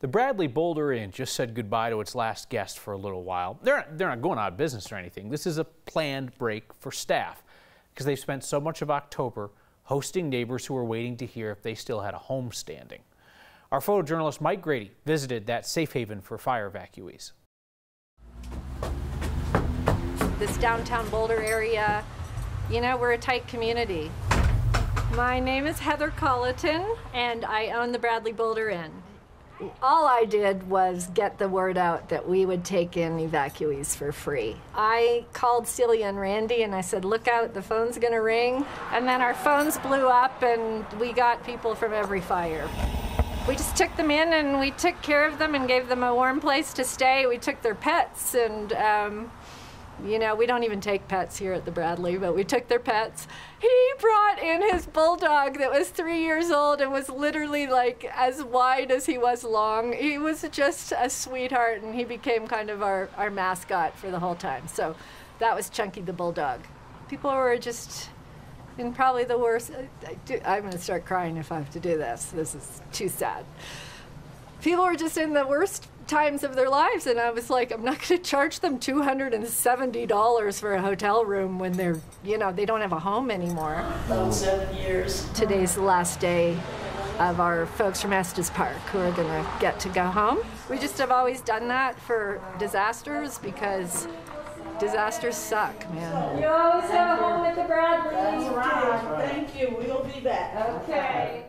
The Bradley Boulder Inn just said goodbye to its last guest for a little while. They're not, they're not going out of business or anything. This is a planned break for staff because they've spent so much of October hosting neighbors who were waiting to hear if they still had a home standing. Our photojournalist Mike Grady visited that safe haven for fire evacuees. This downtown Boulder area, you know, we're a tight community. My name is Heather Collaton, and I own the Bradley Boulder Inn all I did was get the word out that we would take in evacuees for free. I called Celia and Randy and I said, Look out, the phone's gonna ring. And then our phones blew up and we got people from every fire. We just took them in and we took care of them and gave them a warm place to stay. We took their pets and um, you know, we don't even take pets here at the Bradley, but we took their pets. He brought in his bulldog that was three years old and was literally like as wide as he was long. He was just a sweetheart, and he became kind of our, our mascot for the whole time. So that was Chunky the bulldog. People were just in probably the worst. I am going to start crying if I have to do this. This is too sad. People were just in the worst times of their lives and I was like I'm not going to charge them $270 for a hotel room when they're you know they don't have a home anymore. Those 7 years. Today's the last day of our folks from Estes Park who are going to get to go home. We just have always done that for disasters because disasters suck, man. You always have a home at the Bradley. That's right. Thank you. We'll be back. Okay.